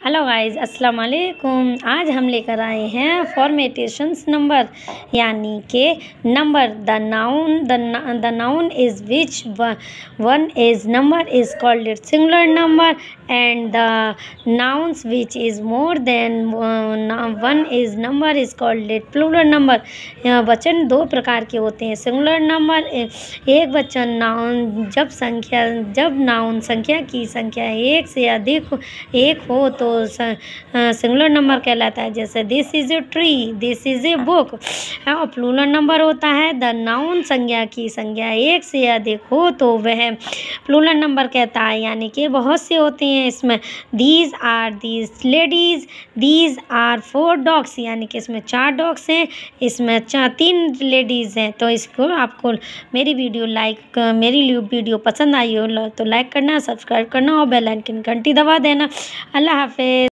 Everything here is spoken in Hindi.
हेलो गाइस अस्सलाम वालेकुम आज हम लेकर आए हैं फॉर्मेटेशंस नंबर यानी के number the noun the noun is which one is number is called it singular number and the nouns which is more than one is number is called it plural number वचन दो प्रकार के होते हैं सिंगुलर नंबर एक वचन नाउन जब संख्या, जब नाउन संख्या की संख्या एक से अधिक एक हो तो सिंगुलर नंबर कहलाता है। जैसे this is a tree this is a book और प्लूरल नंबर होता है। द नाउन संज्ञा की संज्ञा एक से अधिक हो तो वह प्लूरल नंबर कहता है। यानी कि बहुत से होते हैं इसमें। These are these ladies these are four dogs यानी कि इसमें चार डॉग्स हैं। इसमें चार तीन लेडीज़ हैं। तो इसको आपको मेरी वीडियो लाइक मेरी वीडियो पसंद आई हो तो लाइक करना सब्सक्राइब करना और बेल आइकन घंटी दबा देना। अल्लाह café